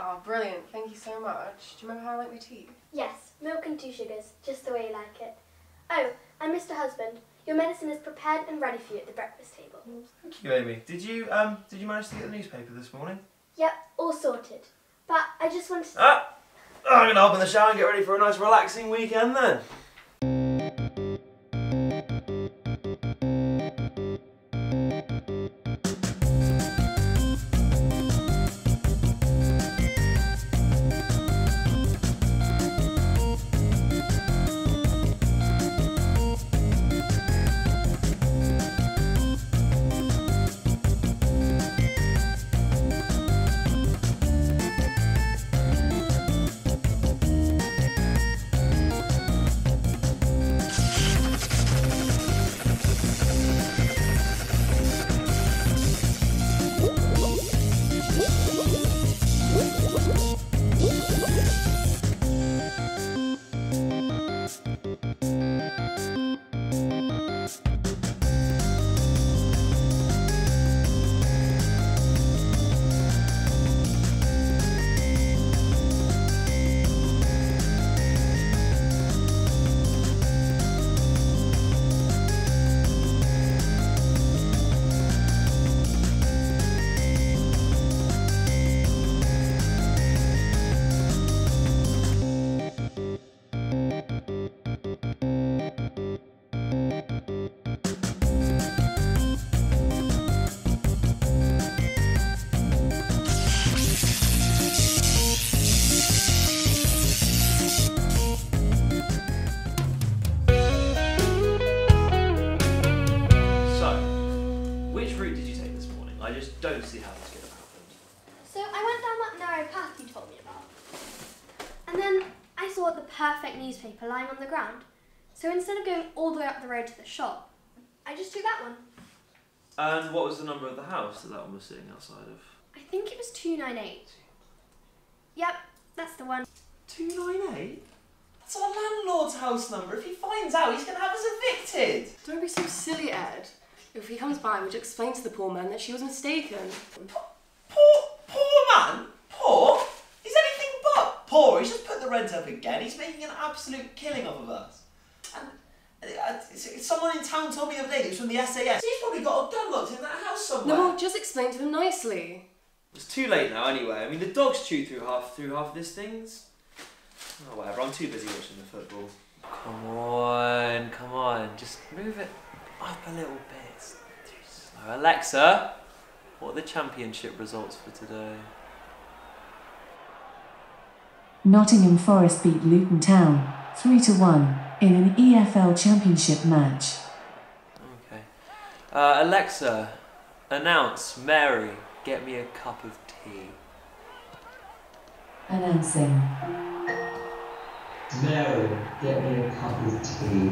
Oh, brilliant. Thank you so much. Do you remember how I like my tea? Yes, milk and two sugars, just the way you like it. Oh, and Mr. Husband, your medicine is prepared and ready for you at the breakfast table. Thank you, Amy. Did you um did you manage to get the newspaper this morning? Yep, all sorted. But I just wanted to... Ah, I'm gonna hop in the shower and get ready for a nice relaxing weekend then. Just don't see how this could have happened. So I went down that narrow path you told me about. And then I saw the perfect newspaper lying on the ground. So instead of going all the way up the road to the shop, I just took that one. And what was the number of the house that that one was sitting outside of? I think it was 298. Yep, that's the one. 298? That's our landlord's house number. If he finds out, he's going to have us evicted. Don't be so silly, Ed. If he comes by, would you explain to the poor man that she was mistaken? Poor, poor poor man. Poor? He's anything but poor. He's just put the rent up again. He's making an absolute killing off of us. And uh, someone in town told me the other day he was from the SAS. He's probably got a gun locked in that house somewhere. No, just explain to him nicely. It's too late now anyway. I mean, the dogs chewed through half through half of this things. Oh, whatever. I'm too busy watching the football. Come on, come on. Just move it up a little bit. Too. Alexa, what are the championship results for today? Nottingham Forest beat Luton Town 3 to 1 in an EFL Championship match. Okay. Uh, Alexa, announce Mary, get me a cup of tea. Announcing. Mary, get me a cup of tea.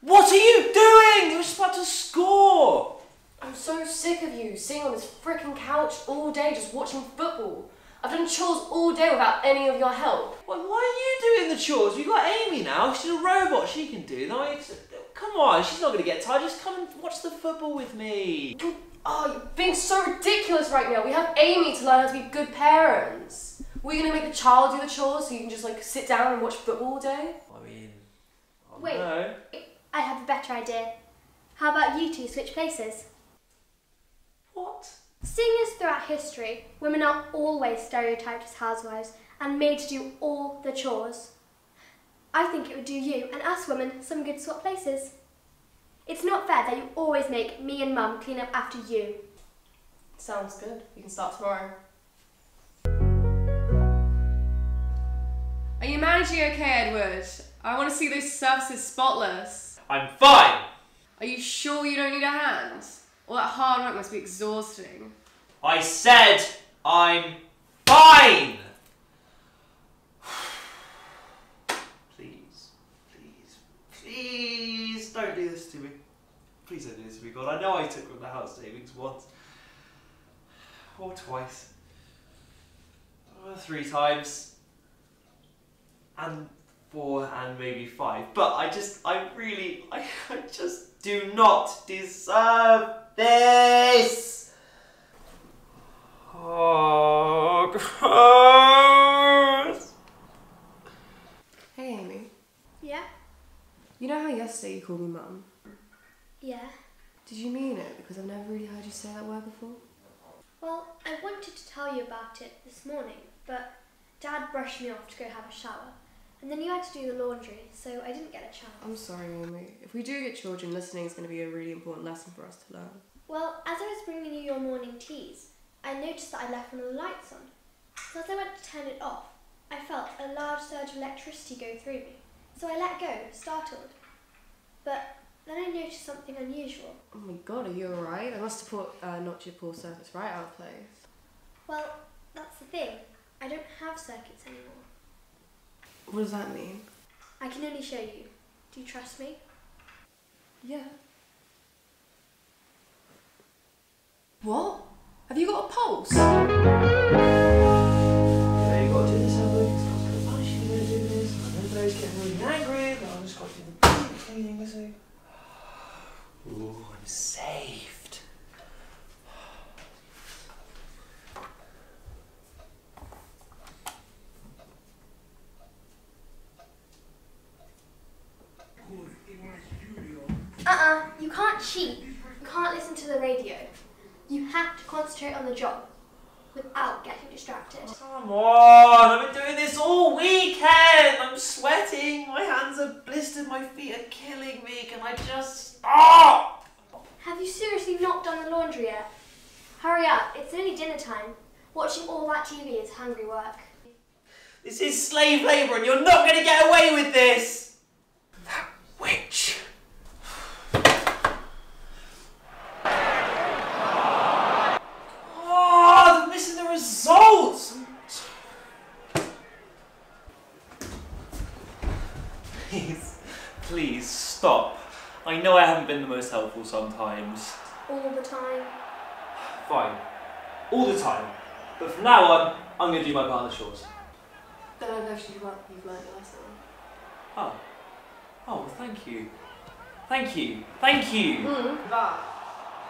What are you doing? You were just about to score. I'm so sick of you sitting on this freaking couch all day just watching football. I've done chores all day without any of your help. Well, why are you doing the chores? We've got Amy now. She's a robot. She can do them. Come on, she's not going to get tired. Just come and watch the football with me. You, oh, you're being so ridiculous right now. We have Amy to learn how to be good parents. We're gonna make the child do the chores so you can just like sit down and watch football all day? I mean, I Wait. know. I have a better idea. How about you two switch places? What? Seeing as throughout history, women are always stereotyped as housewives and made to do all the chores. I think it would do you and us women some good swap places. It's not fair that you always make me and mum clean up after you. Sounds good. We can start tomorrow. Are you managing okay, Edward? I want to see those surfaces spotless. I'm fine. Are you sure you don't need a hand? All that hard work must be exhausting. I said I'm fine. Please, please, please don't do this to me. Please don't do this to me, God. I know I took from the house savings once or twice, or three times, and four and maybe five. But I just, I really, I, I just do not deserve this. gross. Hey, Amy. Yeah? You know how yesterday you called me mum? Yeah. Did you mean it? Because I've never really heard you say that word before. Well, I wanted to tell you about it this morning, but Dad brushed me off to go have a shower. And then you had to do the laundry, so I didn't get a chance. I'm sorry, Amy. If we do get children, listening is going to be a really important lesson for us to learn. Well, as I was bringing you your morning teas, I noticed that I left one of the lights on. So as I went to turn it off, I felt a large surge of electricity go through me. So I let go, startled. But then I noticed something unusual. Oh my god, are you alright? I must have put uh, not your poor surface right out of place. Well, that's the thing. I don't have circuits anymore. What does that mean? I can only show you. Do you trust me? Yeah. What? Have you got a pulse? Got to do the cleaning, is he? Ooh, I'm saved. Uh-uh, you can't cheat. You can't listen to the radio. You have to concentrate on the job without getting distracted. Come on, I've been doing this all weekend. I'm sweating, my hands are blistered, my feet are killing me. Can I just stop? Have you seriously not done the laundry yet? Hurry up, it's only dinner time. Watching all that TV is hungry work. This is slave labour and you're not going to get away with this! That witch. Oh, they're missing the results! Please, please stop. I know I haven't been the most helpful sometimes. All the time. Fine. All the time. But from now on, I'm going to do my part of the chores. Then I've actually you've learned your lesson. Oh. Oh, well, thank you. Thank you. Thank you. Mm. But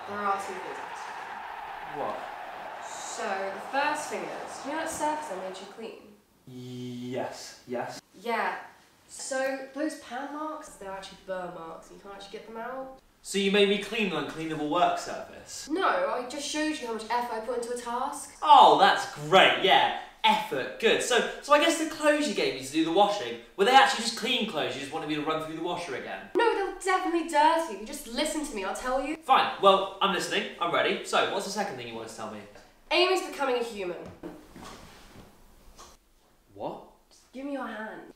there are two things I have to say. What? So the first thing is, do you know that surface I made you clean? Yes. Yes. Yeah. So those pan marks, they're actually burr marks, you can't actually get them out. So you made me clean an uncleanable work surface? No, I just showed you how much effort I put into a task. Oh, that's great. Yeah. Effort. Good. So, so I guess the clothes you gave me to do the washing, were they actually just clean clothes? You just wanted me to run through the washer again? No, they're definitely dirty. You just listen to me, I'll tell you. Fine. Well, I'm listening. I'm ready. So, what's the second thing you want to tell me? Amy's becoming a human. What? Just give me your hand.